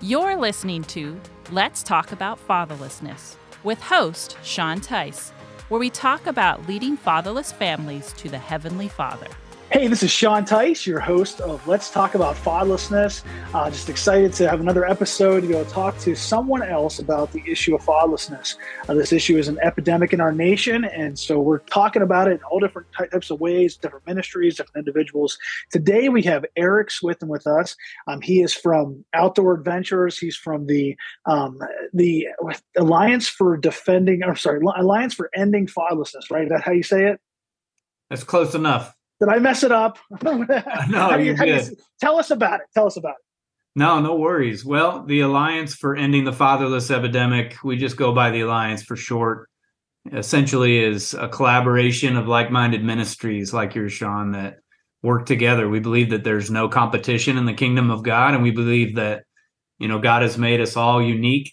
You're listening to Let's Talk About Fatherlessness with host Sean Teis, where we talk about leading fatherless families to the Heavenly Father. Hey, this is Sean Teis, your host of Let's Talk About Fatherlessness. Uh, just excited to have another episode to go talk to someone else about the issue of fatherlessness. Uh, this issue is an epidemic in our nation, and so we're talking about it in all different types of ways, different ministries, different individuals. Today we have Eric Swithin with us. Um, he is from Outdoor Adventures. He's from the um, the Alliance for Defending, or sorry, Alliance for Ending Fatherlessness. Right? Is that how you say it? That's close enough. Did I mess it up? no, you, did. You, tell us about it. Tell us about it. No, no worries. Well, the Alliance for Ending the Fatherless Epidemic, we just go by the Alliance for short, essentially is a collaboration of like minded ministries like yours, Sean, that work together. We believe that there's no competition in the kingdom of God, and we believe that, you know, God has made us all unique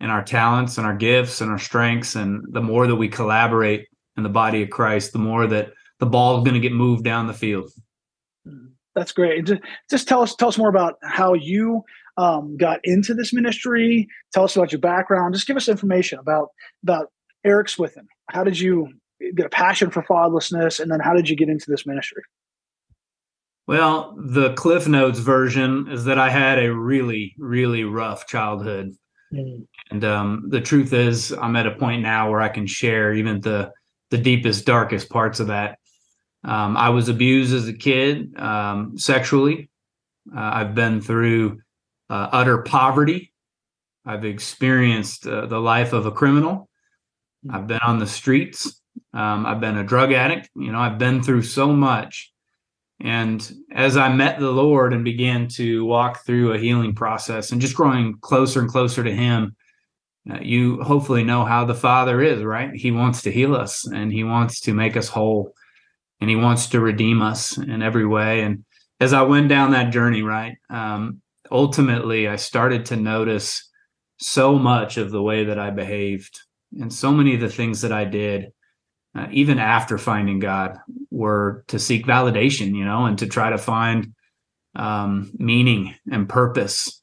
in our talents and our gifts and our strengths. And the more that we collaborate in the body of Christ, the more that the ball is going to get moved down the field. That's great. Just tell us tell us more about how you um, got into this ministry. Tell us about your background. Just give us information about about Eric Swithin. How did you get a passion for fatherlessness, and then how did you get into this ministry? Well, the Cliff Notes version is that I had a really, really rough childhood. Mm. And um, the truth is, I'm at a point now where I can share even the the deepest, darkest parts of that. Um, I was abused as a kid um, sexually. Uh, I've been through uh, utter poverty. I've experienced uh, the life of a criminal. I've been on the streets. Um, I've been a drug addict. You know, I've been through so much. And as I met the Lord and began to walk through a healing process and just growing closer and closer to Him, uh, you hopefully know how the Father is, right? He wants to heal us and He wants to make us whole and he wants to redeem us in every way. And as I went down that journey, right, um, ultimately I started to notice so much of the way that I behaved and so many of the things that I did, uh, even after finding God, were to seek validation, you know, and to try to find um, meaning and purpose,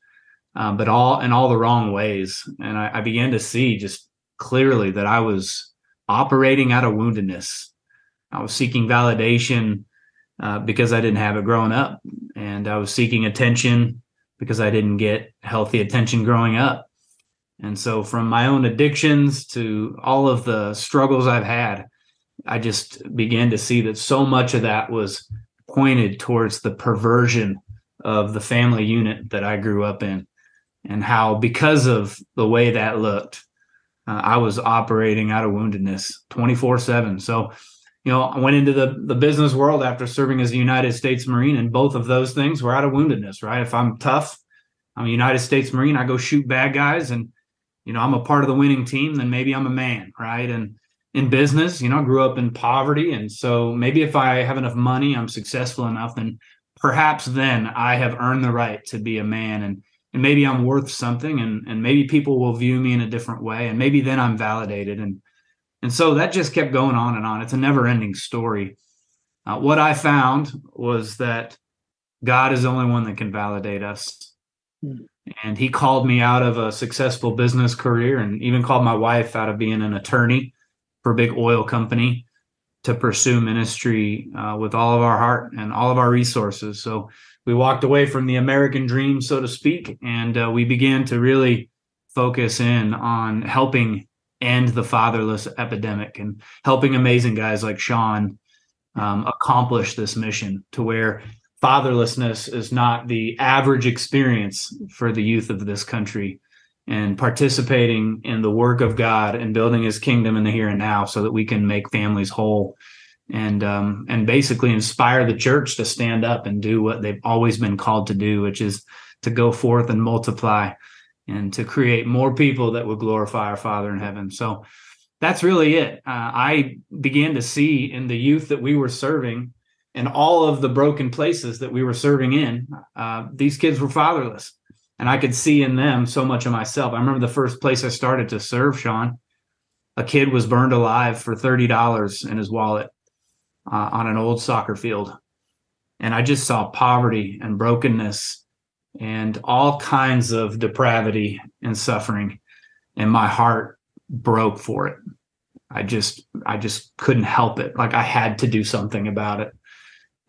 um, but all in all the wrong ways. And I, I began to see just clearly that I was operating out of woundedness I was seeking validation uh, because I didn't have it growing up, and I was seeking attention because I didn't get healthy attention growing up. And so, from my own addictions to all of the struggles I've had, I just began to see that so much of that was pointed towards the perversion of the family unit that I grew up in, and how because of the way that looked, uh, I was operating out of woundedness 24 7. So, you know, I went into the the business world after serving as a United States Marine, and both of those things were out of woundedness, right? If I'm tough, I'm a United States Marine, I go shoot bad guys, and you know, I'm a part of the winning team, then maybe I'm a man, right? And in business, you know, I grew up in poverty, and so maybe if I have enough money, I'm successful enough, then perhaps then I have earned the right to be a man, and and maybe I'm worth something, and and maybe people will view me in a different way, and maybe then I'm validated, and and so that just kept going on and on. It's a never ending story. Uh, what I found was that God is the only one that can validate us. Mm. And he called me out of a successful business career and even called my wife out of being an attorney for a big oil company to pursue ministry uh, with all of our heart and all of our resources. So we walked away from the American dream, so to speak, and uh, we began to really focus in on helping end the fatherless epidemic and helping amazing guys like Sean um, accomplish this mission to where fatherlessness is not the average experience for the youth of this country and participating in the work of God and building his kingdom in the here and now so that we can make families whole and um, and basically inspire the church to stand up and do what they've always been called to do which is to go forth and multiply and to create more people that would glorify our Father in heaven. So that's really it. Uh, I began to see in the youth that we were serving and all of the broken places that we were serving in, uh, these kids were fatherless. And I could see in them so much of myself. I remember the first place I started to serve, Sean, a kid was burned alive for $30 in his wallet uh, on an old soccer field. And I just saw poverty and brokenness and all kinds of depravity and suffering. And my heart broke for it. I just I just couldn't help it. Like I had to do something about it.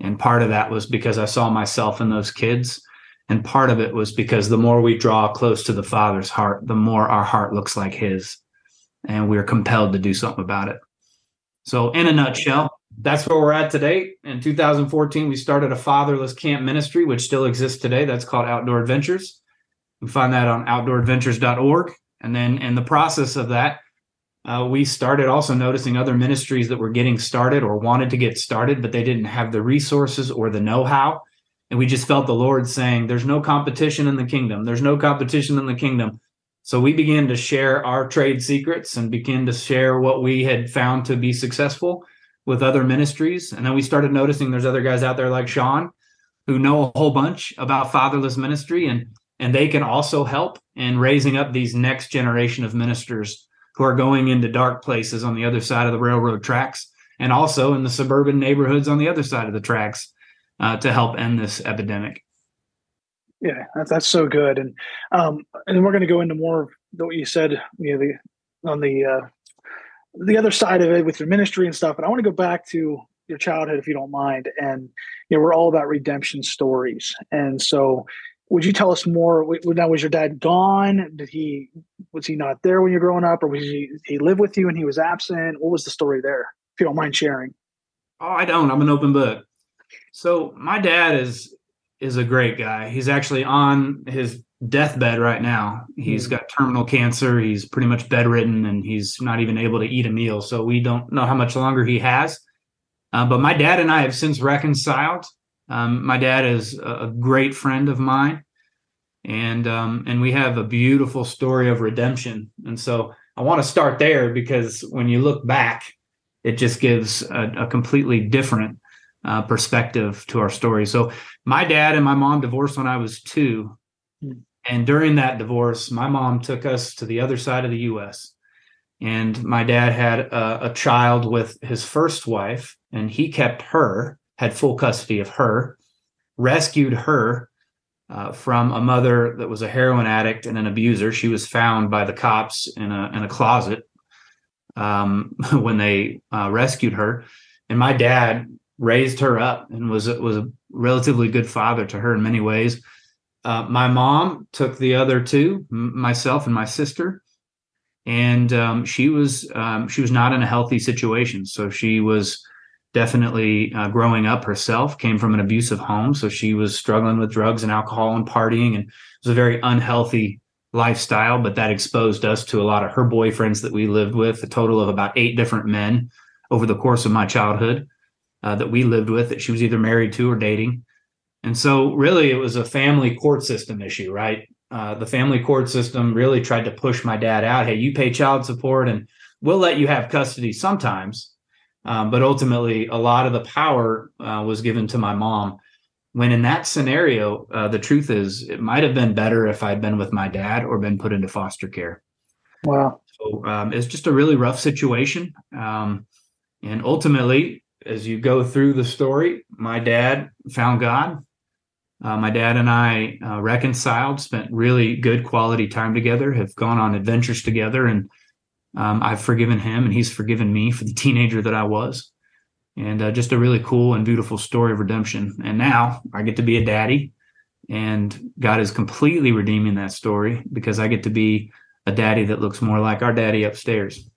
And part of that was because I saw myself in those kids. And part of it was because the more we draw close to the Father's heart, the more our heart looks like his. And we're compelled to do something about it. So, in a nutshell, that's where we're at today. In 2014, we started a fatherless camp ministry, which still exists today. That's called Outdoor Adventures. You can find that on outdooradventures.org. And then in the process of that, uh, we started also noticing other ministries that were getting started or wanted to get started, but they didn't have the resources or the know how. And we just felt the Lord saying, There's no competition in the kingdom. There's no competition in the kingdom. So we began to share our trade secrets and begin to share what we had found to be successful with other ministries. And then we started noticing there's other guys out there like Sean who know a whole bunch about fatherless ministry and and they can also help in raising up these next generation of ministers who are going into dark places on the other side of the railroad tracks and also in the suburban neighborhoods on the other side of the tracks uh, to help end this epidemic. Yeah, that's, that's so good. And um, and we're going to go into more of what you said, you know, the, on the uh, the other side of it with your ministry and stuff. But I want to go back to your childhood, if you don't mind. And you know, we're all about redemption stories. And so, would you tell us more? Now, was your dad gone? Did he was he not there when you're growing up, or was he he live with you and he was absent? What was the story there? If you don't mind sharing. Oh, I don't. I'm an open book. So my dad is is a great guy. He's actually on his deathbed right now. He's mm. got terminal cancer. He's pretty much bedridden, and he's not even able to eat a meal. So we don't know how much longer he has. Uh, but my dad and I have since reconciled. Um, my dad is a great friend of mine, and um, and we have a beautiful story of redemption. And so I want to start there because when you look back, it just gives a, a completely different uh, perspective to our story. So my dad and my mom divorced when I was two, hmm. And during that divorce, my mom took us to the other side of the U.S. And my dad had a, a child with his first wife, and he kept her had full custody of her, rescued her uh, from a mother that was a heroin addict and an abuser. She was found by the cops in a in a closet um, when they uh, rescued her, and my dad raised her up and was was a relatively good father to her in many ways. Uh, my mom took the other two, m- myself and my sister, and um, she was um, she was not in a healthy situation. So she was definitely uh, growing up herself came from an abusive home. So she was struggling with drugs and alcohol and partying and it was a very unhealthy lifestyle but that exposed us to a lot of her boyfriends that we lived with a total of about eight different men over the course of my childhood uh, that we lived with that she was either married to or dating and so really it was a family court system issue right uh, the family court system really tried to push my dad out hey you pay child support and we'll let you have custody sometimes um, but ultimately, a lot of the power uh, was given to my mom. When in that scenario, uh, the truth is, it might have been better if I'd been with my dad or been put into foster care. Wow. So um, it's just a really rough situation. Um, and ultimately, as you go through the story, my dad found God. Uh, my dad and I uh, reconciled, spent really good quality time together, have gone on adventures together, and um, I've forgiven him and he's forgiven me for the teenager that I was. And uh, just a really cool and beautiful story of redemption. And now I get to be a daddy, and God is completely redeeming that story because I get to be a daddy that looks more like our daddy upstairs.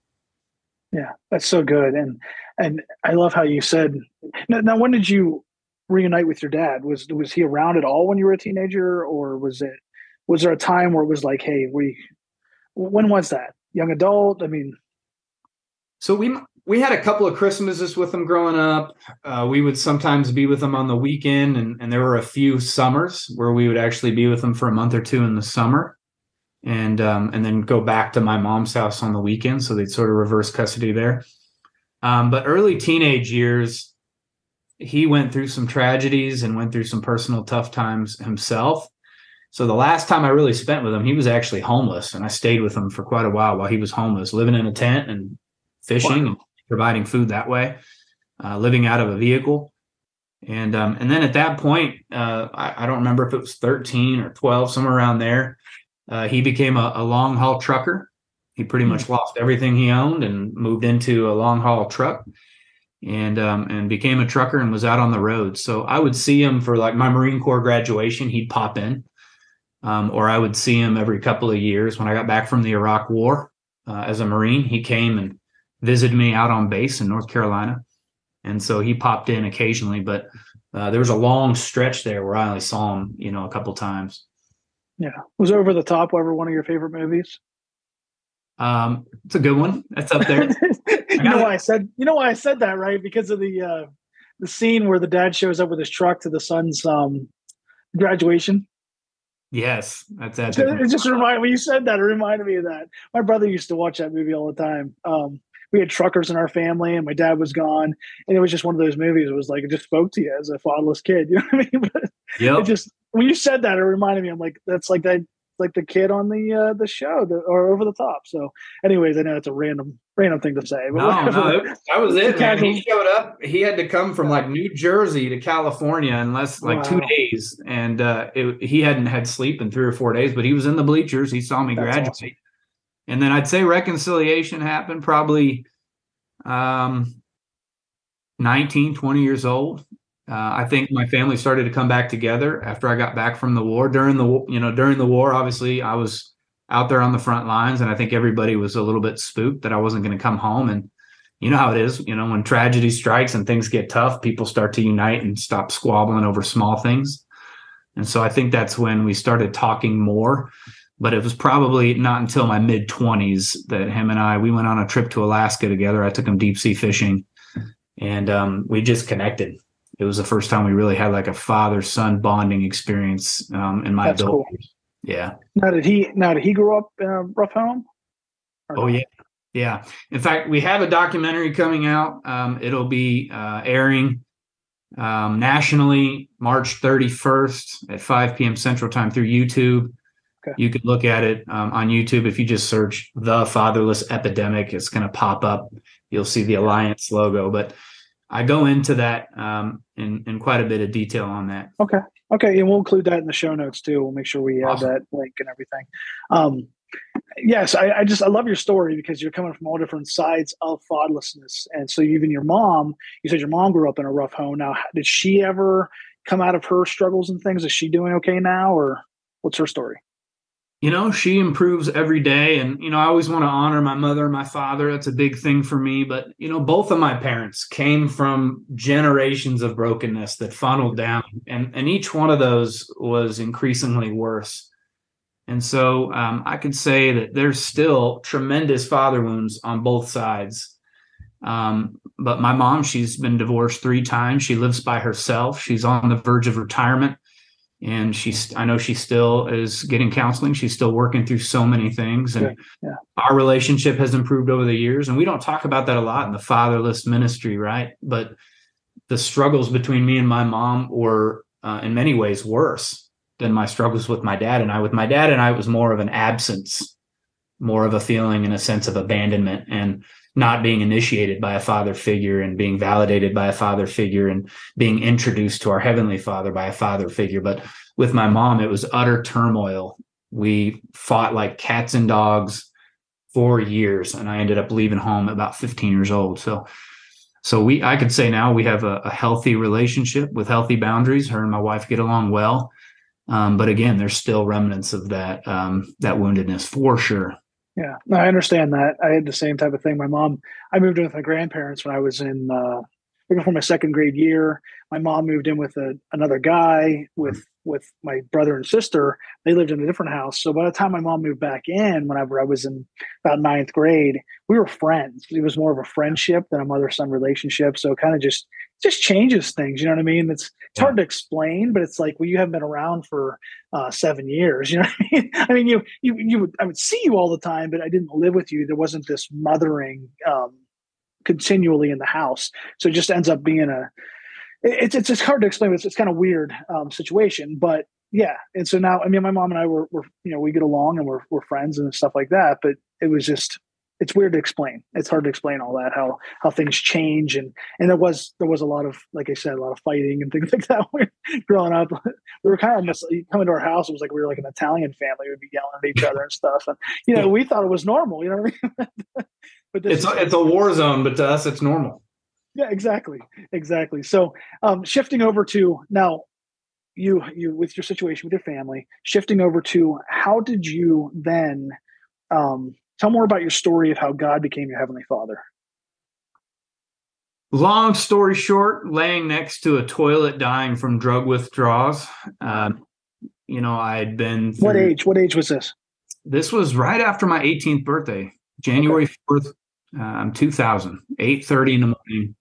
Yeah, that's so good. And and I love how you said now, now when did you reunite with your dad? Was was he around at all when you were a teenager or was it was there a time where it was like, hey, we when was that? young adult? I mean, so we we had a couple of Christmases with them growing up. Uh, we would sometimes be with them on the weekend, and, and there were a few summers where we would actually be with them for a month or two in the summer, and um, and then go back to my mom's house on the weekend. So they'd sort of reverse custody there. Um, but early teenage years, he went through some tragedies and went through some personal tough times himself. So the last time I really spent with him, he was actually homeless, and I stayed with him for quite a while while he was homeless, living in a tent and fishing wow. and providing food that way, uh, living out of a vehicle. And um, and then at that point, uh, I, I, don't remember if it was 13 or 12, somewhere around there. Uh, he became a, a, long haul trucker. He pretty much hmm. lost everything he owned and moved into a long haul truck, and um, and became a trucker and was out on the road. So I would see him for like my Marine Corps graduation. He'd pop in, um, or I would see him every couple of years when I got back from the Iraq War uh, as a Marine. He came and visited me out on base in North Carolina and so he popped in occasionally. But uh, there was a long stretch there where I only saw him, you know, a couple times. Yeah, was Over the Top ever one of your favorite movies? Um, it's a good one. That's up there. you know why I said you know why I said that, right? Because of the uh, the scene where the dad shows up with his truck to the son's um, graduation. Yes, that's that. It just reminded when you said that. It reminded me of that. My brother used to watch that movie all the time. Um, we had truckers in our family and my dad was gone and it was just one of those movies it was like it just spoke to you as a fatherless kid you know what i mean but yep. it just when you said that it reminded me i'm like that's like that like the kid on the uh the show the, or over the top so anyways i know it's a random random thing to say no, no that was it man. he showed up he had to come from like new jersey to california in less like wow. two days and uh it, he hadn't had sleep in three or four days but he was in the bleachers he saw me That's graduate awesome. And then I'd say reconciliation happened probably um, 19, 20 years old. Uh, I think my family started to come back together after I got back from the war. During the you know during the war, obviously I was out there on the front lines, and I think everybody was a little bit spooked that I wasn't going to come home. And you know how it is, you know, when tragedy strikes and things get tough, people start to unite and stop squabbling over small things. And so I think that's when we started talking more but it was probably not until my mid 20s that him and I we went on a trip to Alaska together. I took him deep sea fishing, and um, we just connected. It was the first time we really had like a father son bonding experience um, in my That's adult cool. years. Yeah. Now did he? Now did he grow up in a rough home? Oh yeah, yeah. In fact, we have a documentary coming out. Um, it'll be uh, airing um, nationally March 31st at 5 p.m. Central Time through YouTube. Okay. You could look at it um, on YouTube. If you just search the fatherless epidemic, it's going to pop up. You'll see the Alliance logo. But I go into that um, in, in quite a bit of detail on that. Okay. Okay. And we'll include that in the show notes too. We'll make sure we awesome. have that link and everything. Um, yes, I, I, just, I love your story because you're coming from all different sides of fatherlessness. And so even your mom, you said your mom grew up in a rough home. Now, did she ever come out of her struggles and things? Is she doing okay now or what's her story? You know, she improves every day. And, you know, I always want to honor my mother and my father. That's a big thing for me. But, you know, both of my parents came from generations of brokenness that funneled down. And, and each one of those was increasingly worse. And so um, I could say that there's still tremendous father wounds on both sides. Um, but my mom, she's been divorced three times. She lives by herself. She's on the verge of retirement and she's i know she still is getting counseling. She's still working through so many things. And yeah, yeah. our relationship has improved over the years. And we don't talk about that a lot in the fatherless ministry right? But the struggles between me and my mom were uh, in many ways worse than my struggles with my dad and i. With my dad and i it was more of an absence more of a feeling and a sense of abandonment. And not being initiated by a father figure and being validated by a father figure and being introduced to our heavenly father by a father figure. But with my mom it was utter turmoil. We fought like cats and dogs for years and i ended up leaving home about 15 years old. So so we i could say now we have a, a healthy relationship with healthy boundaries. Her and my wife get along well. Um, but again there's still remnants of that um, that woundedness for sure yeah, no, I understand that. I had the same type of thing. My mom, I moved in with my grandparents when I was in uh, before my second grade year. My mom moved in with a, another guy with with my brother and sister. They lived in a different house. So by the time my mom moved back in, whenever I was in about ninth grade, we were friends. It was more of a friendship than a mother son relationship. So it kind of just just changes things. You know what I mean? It's it's yeah. hard to explain, but it's like well, you haven't been around for uh, seven years. You know what I mean? I mean, you you you would I would see you all the time, but I didn't live with you. There wasn't this mothering um, continually in the house. So it just ends up being a it's it's just hard to explain. It's it's kind of weird um, situation, but yeah. And so now, I mean, my mom and I were, were you know we get along and we're we're friends and stuff like that. But it was just it's weird to explain. It's hard to explain all that how how things change and and there was there was a lot of like I said a lot of fighting and things like that when growing up. We were kind of coming to our house. It was like we were like an Italian family. We'd be yelling at each other and stuff. And you know we thought it was normal. You know what I mean? but it's it's a war zone, but to us it's normal. Yeah, exactly, exactly. So um, shifting over to now you you with your situation with your family shifting over to how did you then um, tell more about your story of how God became your heavenly Father. Long story short, laying next to a toilet, dying from drug withdrawals. Um, you know, I had been. Through, what age? What age was this? This was right after my 18th birthday, January okay. 4th, um, 2000, 8:30 in the morning.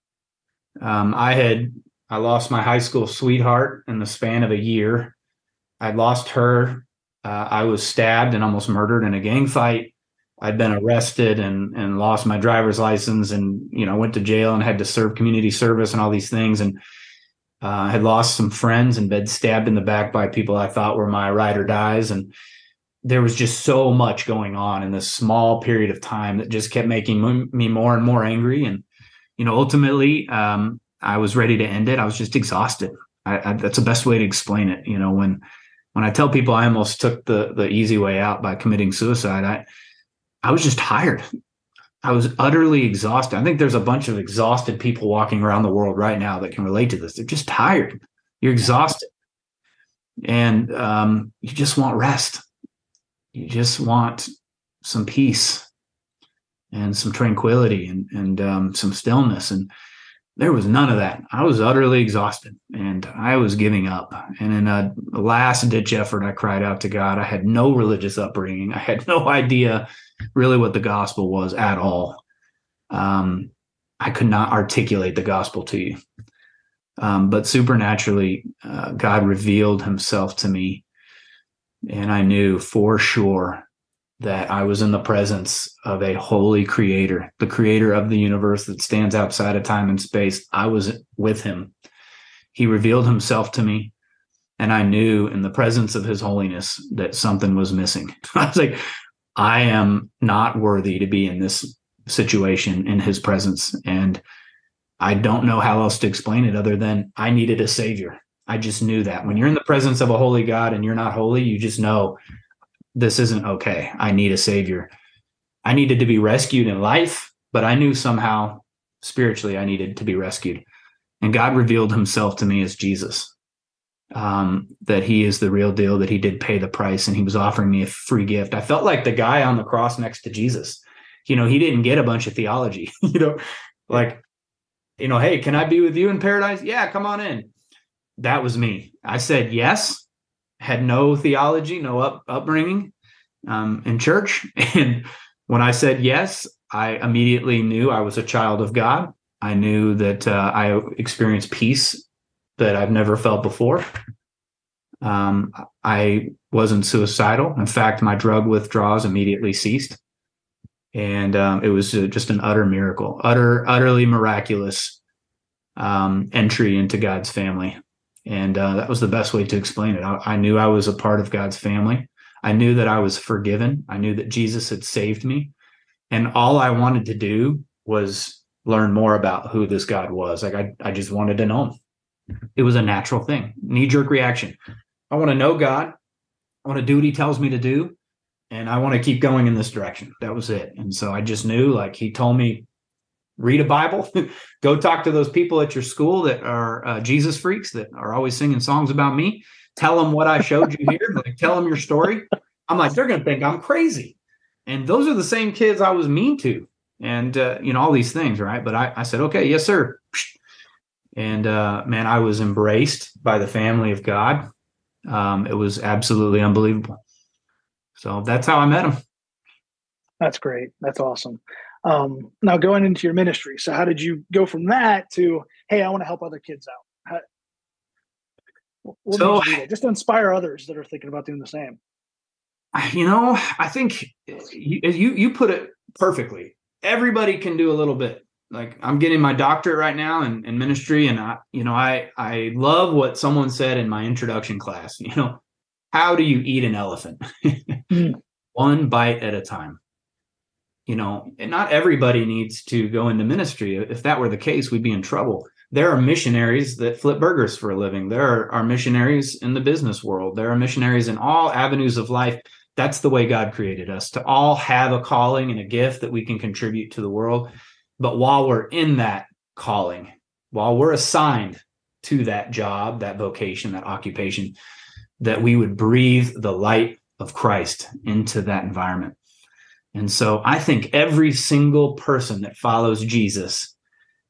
Um, I had I lost my high school sweetheart in the span of a year. I lost her. Uh, I was stabbed and almost murdered in a gang fight. I'd been arrested and and lost my driver's license and you know went to jail and had to serve community service and all these things and uh, I had lost some friends and been stabbed in the back by people I thought were my ride or dies and there was just so much going on in this small period of time that just kept making me more and more angry and you know ultimately um, I was ready to end it I was just exhausted I, I, that's the best way to explain it you know when when I tell people I almost took the the easy way out by committing suicide I I was just tired. I was utterly exhausted. I think there's a bunch of exhausted people walking around the world right now that can relate to this. They're just tired. You're exhausted. And um, you just want rest. You just want some peace and some tranquility and, and um, some stillness. And there was none of that. I was utterly exhausted and I was giving up. And in a last ditch effort, I cried out to God. I had no religious upbringing. I had no idea really what the gospel was at all. Um, I could not articulate the gospel to you. Um, but supernaturally, uh, God revealed himself to me. And I knew for sure that I was in the presence of a holy creator, the creator of the universe that stands outside of time and space. I was with him. He revealed himself to me. And I knew in the presence of his holiness that something was missing. I was like, I am not worthy to be in this situation in his presence. And I don't know how else to explain it other than I needed a savior. I just knew that when you're in the presence of a holy God and you're not holy, you just know this isn't okay. I need a savior. I needed to be rescued in life, but I knew somehow spiritually I needed to be rescued. And God revealed himself to me as Jesus um, that he is the real deal, that he did pay the price, and he was offering me a free gift. I felt like the guy on the cross next to Jesus. You know, he didn't get a bunch of theology. you know, like, you know, hey, can I be with you in paradise? Yeah, come on in. That was me. I said yes. Had no theology, no up, upbringing um, in church, and when I said yes, I immediately knew I was a child of God. I knew that uh, I experienced peace that I've never felt before. Um, I wasn't suicidal. In fact, my drug withdrawals immediately ceased. And um, it was just an utter miracle, utter, utterly miraculous um, entry into God's family. And uh, that was the best way to explain it. I, I knew I was a part of God's family. I knew that I was forgiven. I knew that Jesus had saved me. And all I wanted to do was learn more about who this God was. Like I, I just wanted to know him. It was a natural thing, knee jerk reaction. I want to know God. I want to do what he tells me to do. And I want to keep going in this direction. That was it. And so I just knew, like, he told me, read a Bible, go talk to those people at your school that are uh, Jesus freaks that are always singing songs about me. Tell them what I showed you here. like, tell them your story. I'm like, they're going to think I'm crazy. And those are the same kids I was mean to. And, uh, you know, all these things, right? But I, I said, okay, yes, sir and uh, man, I was embraced by the family of God. Um, it was absolutely unbelievable. So that's how I met him. That's great. That's awesome. Um, now going into your ministry, so how did you go from that to hey, I want to help other kids out? How, so just to inspire others that are thinking about doing the same. You know, I think you you, you put it perfectly. Everybody can do a little bit like I'm getting my doctorate right now in, in ministry, and I, you know, I I love what someone said in my introduction class. You know, how do you eat an elephant? mm. One bite at a time. You know, not everybody needs to go into ministry. If that were the case, we'd be in trouble. There are missionaries that flip burgers for a living. There are, are missionaries in the business world. There are missionaries in all avenues of life. That's the way God created us to all have a calling and a gift that we can contribute to the world. But while we're in that calling, while we're assigned to that job, that vocation, that occupation, that we would breathe the light of Christ into that environment. And so I think every single person that follows Jesus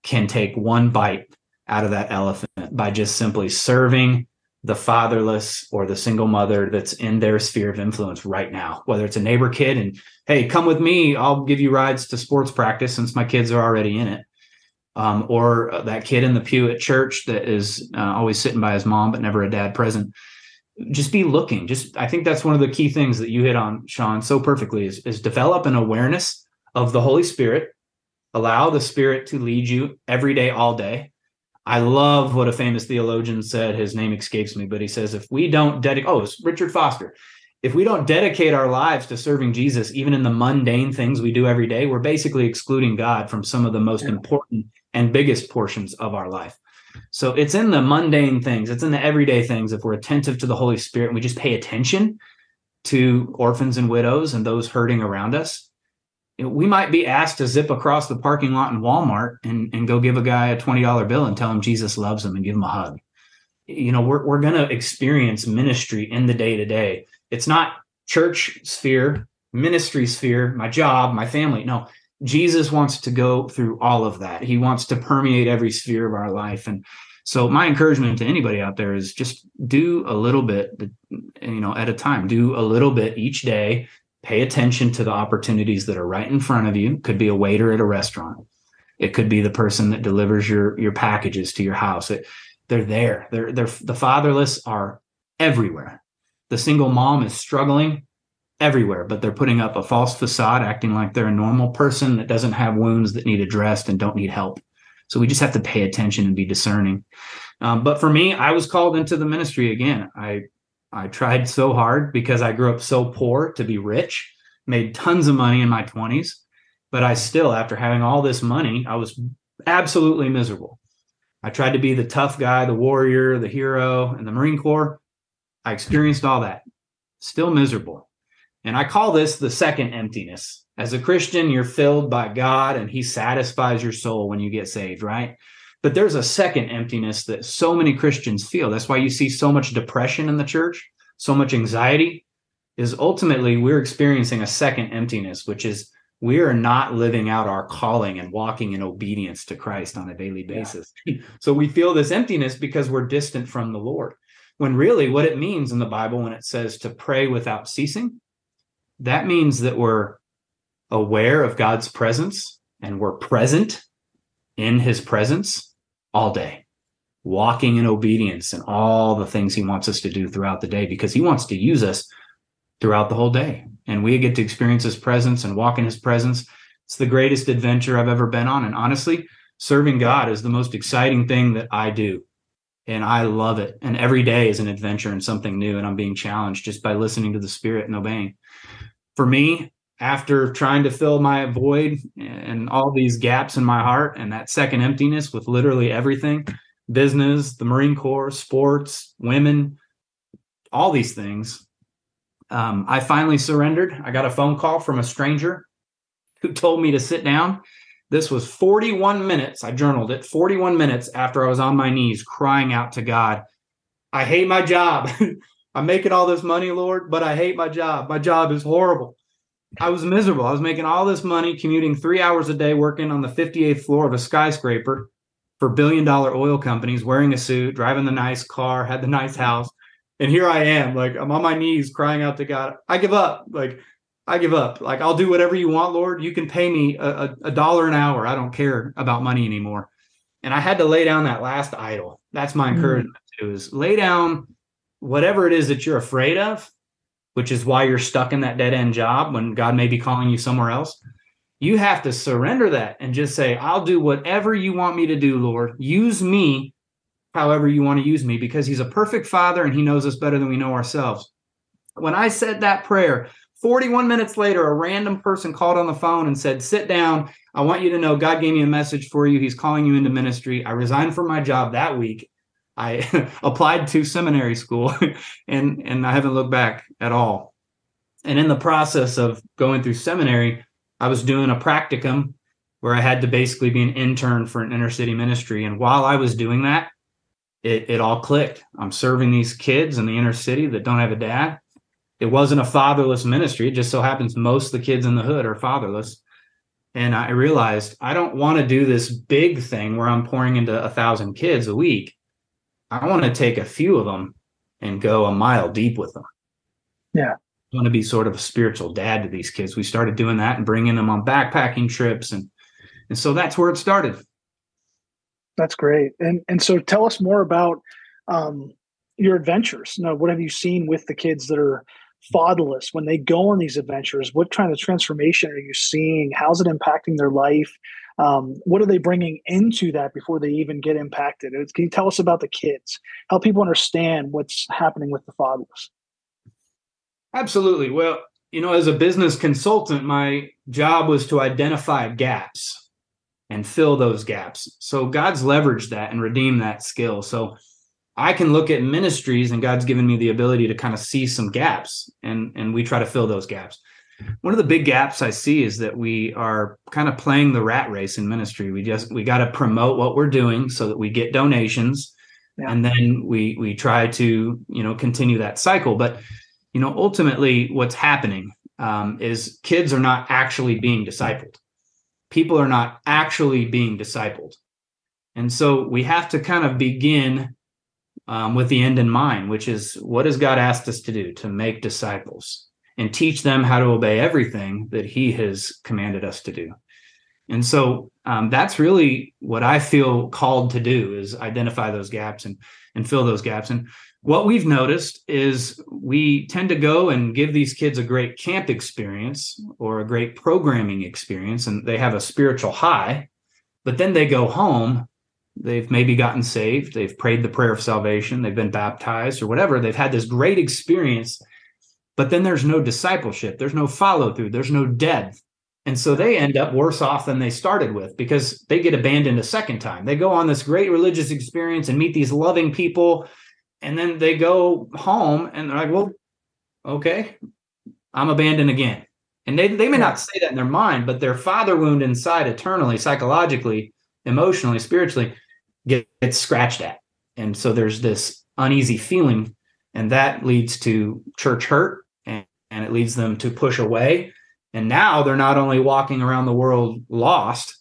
can take one bite out of that elephant by just simply serving the fatherless or the single mother that's in their sphere of influence right now, whether it's a neighbor kid and, hey, come with me, I'll give you rides to sports practice since my kids are already in it. Um, or that kid in the pew at church that is uh, always sitting by his mom, but never a dad present. Just be looking. Just, I think that's one of the key things that you hit on, Sean, so perfectly is, is develop an awareness of the Holy Spirit. Allow the Spirit to lead you every day, all day I love what a famous theologian said. His name escapes me, but he says, if we don't dedicate, oh, it's Richard Foster. If we don't dedicate our lives to serving Jesus, even in the mundane things we do every day, we're basically excluding God from some of the most yeah. important and biggest portions of our life. So it's in the mundane things, it's in the everyday things. If we're attentive to the Holy Spirit and we just pay attention to orphans and widows and those hurting around us, we might be asked to zip across the parking lot in Walmart and, and go give a guy a $20 bill and tell him Jesus loves him and give him a hug. You know, we're, we're going to experience ministry in the day to day. It's not church sphere, ministry sphere, my job, my family. No, Jesus wants to go through all of that. He wants to permeate every sphere of our life. And so my encouragement to anybody out there is just do a little bit, you know, at a time, do a little bit each day. Pay attention to the opportunities that are right in front of you. Could be a waiter at a restaurant. It could be the person that delivers your your packages to your house. It, they're there. They're, they're the fatherless are everywhere. The single mom is struggling everywhere but they're putting up a false facade acting like they're a normal person that doesn't have wounds that need addressed and don't need help so we just have to pay attention and be discerning um, but for me i was called into the ministry again i I tried so hard because I grew up so poor to be rich, made tons of money in my 20s, but I still, after having all this money, I was absolutely miserable. I tried to be the tough guy, the warrior, the hero, and the Marine Corps. I experienced all that, still miserable. And I call this the second emptiness. As a Christian, you're filled by God and He satisfies your soul when you get saved, right? But there's a second emptiness that so many Christians feel. That's why you see so much depression in the church, so much anxiety, is ultimately we're experiencing a second emptiness, which is we are not living out our calling and walking in obedience to Christ on a daily basis. Yeah. So we feel this emptiness because we're distant from the Lord. When really what it means in the Bible when it says to pray without ceasing, that means that we're aware of God's presence and we're present in his presence all day, walking in obedience and all the things he wants us to do throughout the day because he wants to use us throughout the whole day. And we get to experience his presence and walk in his presence. It's the greatest adventure I've ever been on. And honestly, serving God is the most exciting thing that I do. And I love it. And every day is an adventure and something new. And I'm being challenged just by listening to the Spirit and obeying. For me, after trying to fill my void and all these gaps in my heart and that second emptiness with literally everything business, the Marine Corps, sports, women, all these things. Um, I finally surrendered. I got a phone call from a stranger who told me to sit down. This was 41 minutes. I journaled it 41 minutes after I was on my knees crying out to God. I hate my job. I'm making all this money, Lord, but I hate my job. My job is horrible. I was miserable. I was making all this money, commuting three hours a day, working on the 58th floor of a skyscraper for billion dollar oil companies, wearing a suit, driving the nice car, had the nice house. And here I am, like I'm on my knees crying out to God, I give up. Like, I give up. Like, I'll do whatever you want, Lord. You can pay me a, a, a dollar an hour. I don't care about money anymore. And I had to lay down that last idol. That's my mm-hmm. encouragement too, is lay down whatever it is that you're afraid of which is why you're stuck in that dead end job when God may be calling you somewhere else. You have to surrender that and just say, I'll do whatever you want me to do, Lord. Use me however you want to use me because He's a perfect Father and He knows us better than we know ourselves. When I said that prayer 41 minutes later, a random person called on the phone and said, Sit down. I want you to know God gave me a message for you. He's calling you into ministry. I resigned from my job that week. I applied to seminary school and, and I haven't looked back at all. And in the process of going through seminary, I was doing a practicum where I had to basically be an intern for an inner city ministry. And while I was doing that, it, it all clicked. I'm serving these kids in the inner city that don't have a dad. It wasn't a fatherless ministry. It just so happens most of the kids in the hood are fatherless. And I realized I don't want to do this big thing where I'm pouring into a thousand kids a week. I want to take a few of them and go a mile deep with them. Yeah. I want to be sort of a spiritual dad to these kids. We started doing that and bringing them on backpacking trips and and so that's where it started. That's great. And and so tell us more about um, your adventures. Now, what have you seen with the kids that are fatherless when they go on these adventures? What kind of transformation are you seeing? How's it impacting their life? Um, what are they bringing into that before they even get impacted? Can you tell us about the kids? Help people understand what's happening with the fatherless. Absolutely. Well, you know, as a business consultant, my job was to identify gaps and fill those gaps. So God's leveraged that and redeemed that skill. So I can look at ministries and God's given me the ability to kind of see some gaps and and we try to fill those gaps. One of the big gaps I see is that we are kind of playing the rat race in ministry. We just we got to promote what we're doing so that we get donations yeah. and then we we try to, you know, continue that cycle, but you know, ultimately what's happening um, is kids are not actually being discipled people are not actually being discipled. And so we have to kind of begin um, with the end in mind, which is what has God asked us to do to make disciples and teach them how to obey everything that He has commanded us to do. And so um, that's really what I feel called to do is identify those gaps and and fill those gaps. And what we've noticed is we tend to go and give these kids a great camp experience or a great programming experience and they have a spiritual high but then they go home they've maybe gotten saved they've prayed the prayer of salvation they've been baptized or whatever they've had this great experience but then there's no discipleship. There's no follow through there's no depth and so they end up worse off than they started with because they get abandoned a second time. They go on this great religious experience and meet these loving people and then they go home and they're like, well, okay, I'm abandoned again. And they, they may not say that in their mind, but their father wound inside eternally, psychologically, emotionally, spiritually, gets scratched at. And so there's this uneasy feeling, and that leads to church hurt and, and it leads them to push away. And now they're not only walking around the world lost,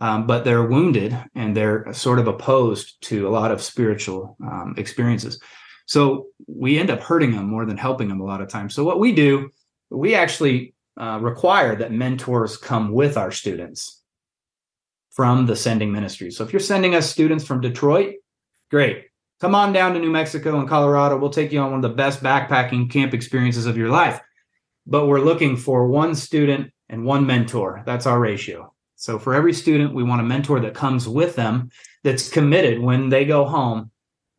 um, but they're wounded and they're sort of opposed to a lot of spiritual um, experiences. So we end up hurting them more than helping them a lot of times. So what we do, we actually uh, require that mentors come with our students from the sending ministry. So if you're sending us students from Detroit, great. Come on down to New Mexico and Colorado. We'll take you on one of the best backpacking camp experiences of your life. But we're looking for one student and one mentor. That's our ratio. So for every student, we want a mentor that comes with them that's committed when they go home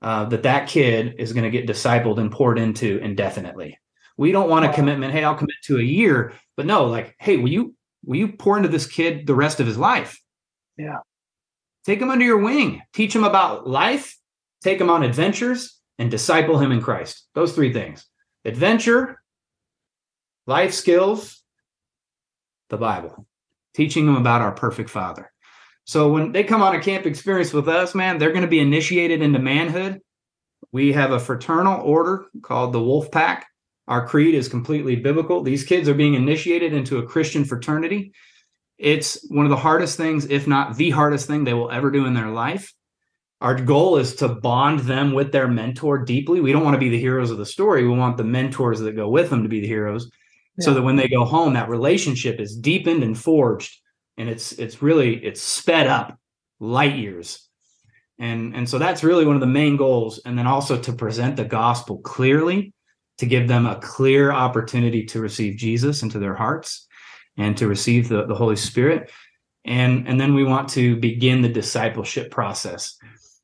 uh, that that kid is going to get discipled and poured into indefinitely. We don't want a commitment. Hey, I'll commit to a year, but no, like, hey, will you will you pour into this kid the rest of his life? Yeah. Take him under your wing. Teach him about life. Take him on adventures and disciple him in Christ. Those three things: adventure, life skills, the Bible teaching them about our perfect father. So when they come on a camp experience with us, man, they're going to be initiated into manhood. We have a fraternal order called the Wolf Pack. Our creed is completely biblical. These kids are being initiated into a Christian fraternity. It's one of the hardest things, if not the hardest thing they will ever do in their life. Our goal is to bond them with their mentor deeply. We don't want to be the heroes of the story. We want the mentors that go with them to be the heroes yeah. so that when they go home that relationship is deepened and forged and it's it's really it's sped up light years and and so that's really one of the main goals and then also to present the gospel clearly to give them a clear opportunity to receive jesus into their hearts and to receive the, the holy spirit and and then we want to begin the discipleship process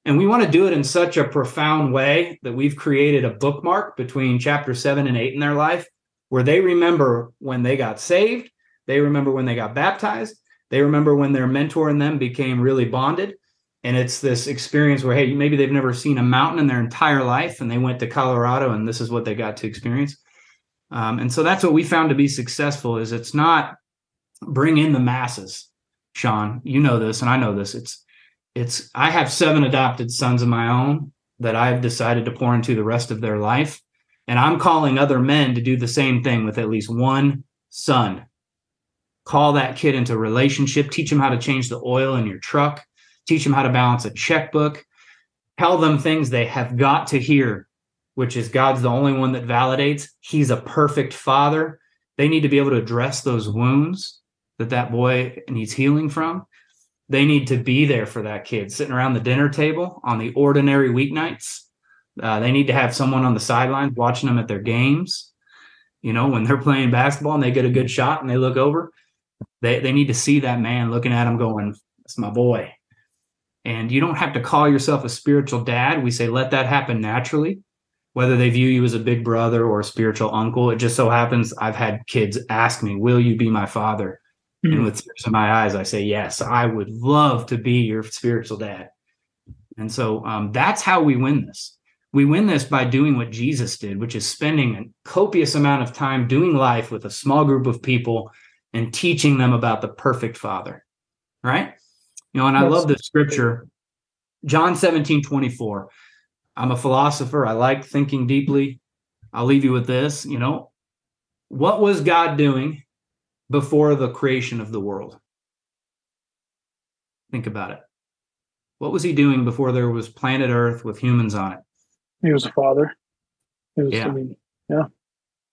and we want to do it in such a profound way that we've created a bookmark between chapter 7 and 8 in their life where they remember when they got saved, they remember when they got baptized, they remember when their mentor and them became really bonded. And it's this experience where, hey, maybe they've never seen a mountain in their entire life and they went to Colorado and this is what they got to experience. Um, and so that's what we found to be successful is it's not bring in the masses. Sean, you know this and I know this. It's it's I have seven adopted sons of my own that I've decided to pour into the rest of their life. And I'm calling other men to do the same thing with at least one son. Call that kid into relationship, teach him how to change the oil in your truck, teach them how to balance a checkbook, tell them things they have got to hear, which is God's the only one that validates. He's a perfect father. They need to be able to address those wounds that that boy needs healing from. They need to be there for that kid sitting around the dinner table on the ordinary weeknights. Uh, they need to have someone on the sidelines watching them at their games. You know, when they're playing basketball and they get a good shot and they look over, they, they need to see that man looking at them going, That's my boy. And you don't have to call yourself a spiritual dad. We say let that happen naturally, whether they view you as a big brother or a spiritual uncle. It just so happens I've had kids ask me, Will you be my father? Mm-hmm. And with tears in my eyes, I say, Yes, I would love to be your spiritual dad. And so um, that's how we win this. We win this by doing what Jesus did, which is spending a copious amount of time doing life with a small group of people and teaching them about the perfect father. Right? You know, and I love the scripture, John 17, 24. I'm a philosopher. I like thinking deeply. I'll leave you with this. You know, what was God doing before the creation of the world? Think about it. What was he doing before there was planet Earth with humans on it? He was a father. Was, yeah. I mean, yeah.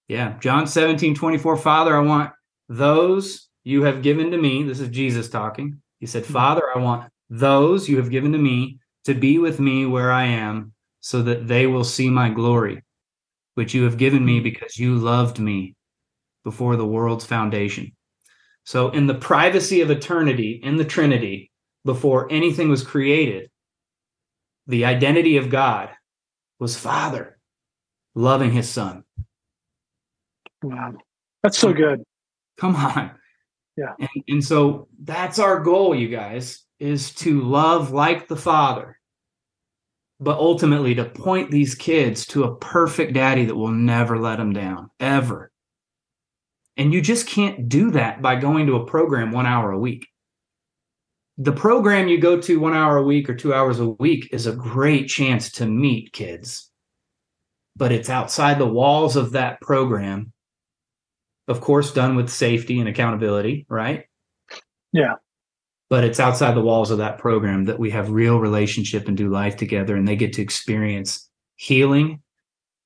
Yeah. John 17, 24. Father, I want those you have given to me. This is Jesus talking. He said, hmm. Father, I want those you have given to me to be with me where I am, so that they will see my glory, which you have given me hmm. because you loved me before the world's foundation. So, in the privacy of eternity, in the Trinity, before anything was created, the identity of God was Father loving his Son. Wow. That's so good. Come on. Yeah. And, and so that's our goal, you guys, is to love like the Father, but ultimately to point these kids to a perfect daddy that will never let them down, ever. And you just can't do that by going to a program one hour a week. The program you go to one hour a week or two hours a week is a great chance to meet kids, but it's outside the walls of that program of course done with safety and accountability right? Yeah. But it's outside the walls of that program that we have real relationship and do life together and they get to experience healing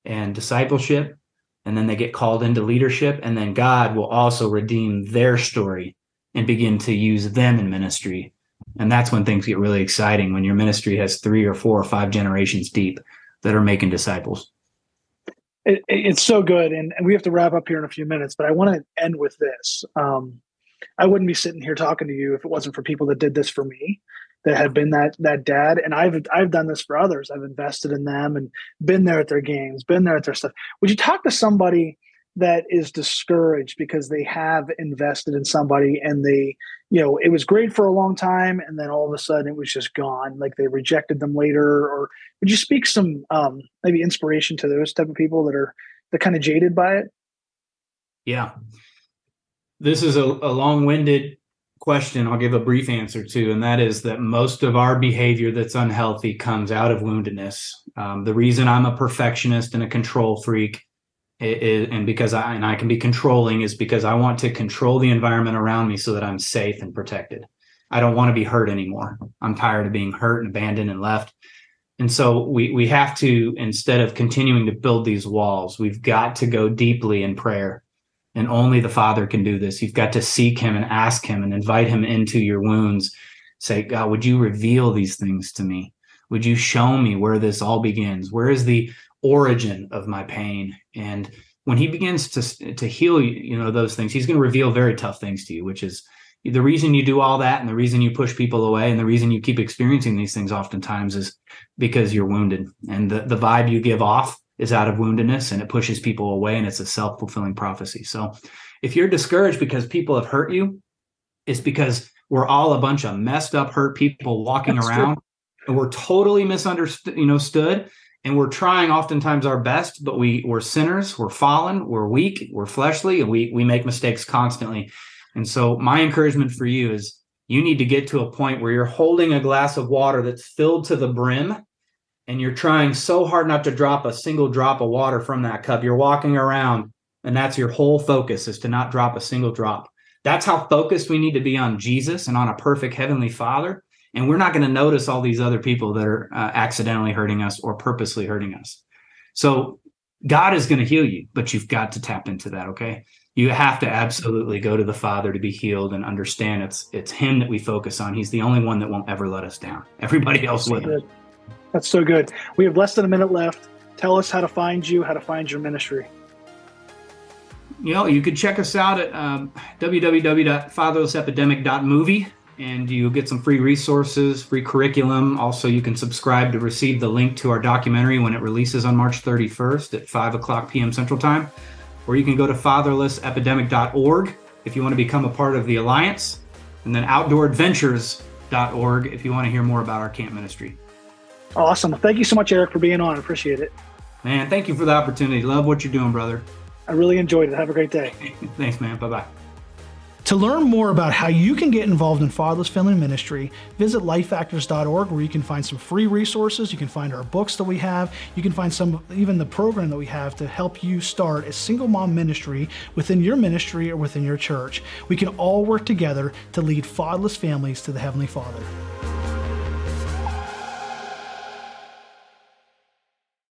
and discipleship and then they get called into leadership and then god will also redeem their story and begin to use them in ministry and that's when things get really exciting when your ministry has three or four or five generations deep that are making disciples it, it's so good, and, and, we have to wrap up here in a few minutes. But I want to end with this. Um, I wouldn't be sitting here talking to you if it wasn't for people that did this for me, that had been that that dad. And I've I've done this for others. I've invested in them and been there at their games, been there at their stuff. Would you talk to somebody that is discouraged because they have invested in somebody and they you know it was great for a long time and then all of a sudden it was just gone like they rejected them later or would you speak some um maybe inspiration to those type of people that are that kind of jaded by it yeah this is a, a long-winded question i'll give a brief answer to and that is that most of our behavior that's unhealthy comes out of woundedness um, the reason i'm a perfectionist and a control freak and because I and I can be controlling is because I want to control the environment around me so that I'm safe and protected. I don't want to be hurt anymore. I'm tired of being hurt and abandoned and left. And so we we have to instead of continuing to build these walls, we've got to go deeply in prayer. And only the Father can do this. You've got to seek him and ask him and invite him into your wounds. Say, God, would you reveal these things to me? Would you show me where this all begins? Where is the origin of my pain and when he begins to to heal you you know those things he's going to reveal very tough things to you which is the reason you do all that and the reason you push people away and the reason you keep experiencing these things oftentimes is because you're wounded and the, the vibe you give off is out of woundedness and it pushes people away and it's a self-fulfilling prophecy. So if you're discouraged because people have hurt you, it's because we're all a bunch of messed up hurt people walking That's around true. and we're totally misunderstood, you know, stood and we're trying oftentimes our best, but we we're sinners, we're fallen, we're weak, we're fleshly, and we we make mistakes constantly. And so my encouragement for you is you need to get to a point where you're holding a glass of water that's filled to the brim and you're trying so hard not to drop a single drop of water from that cup. You're walking around and that's your whole focus is to not drop a single drop. That's how focused we need to be on Jesus and on a perfect heavenly Father. And we're not going to notice all these other people that are uh, accidentally hurting us or purposely hurting us. So God is going to heal you, but you've got to tap into that. Okay. You have to absolutely go to the Father to be healed and understand it's it's Him that we focus on. He's the only one that won't ever let us down. Everybody else will. That's so good. We have less than a minute left. Tell us how to find you, how to find your ministry. You know, you could check us out at um, www.fatherlessepidemic.movie and you'll get some free resources, free curriculum. Also, you can subscribe to receive the link to our documentary when it releases on March 31st at 5 o'clock p.m. Central Time. Or you can go to fatherlessepidemic.org if you want to become a part of the Alliance, and then outdooradventures.org if you want to hear more about our camp ministry. Awesome. Thank you so much, Eric, for being on. I appreciate it. Man, thank you for the opportunity. Love what you're doing, brother. I really enjoyed it. Have a great day. Thanks, man. Bye bye. To learn more about how you can get involved in Fatherless Family Ministry, visit lifefactors.org where you can find some free resources. You can find our books that we have. You can find some, even the program that we have to help you start a single mom ministry within your ministry or within your church. We can all work together to lead fatherless families to the Heavenly Father.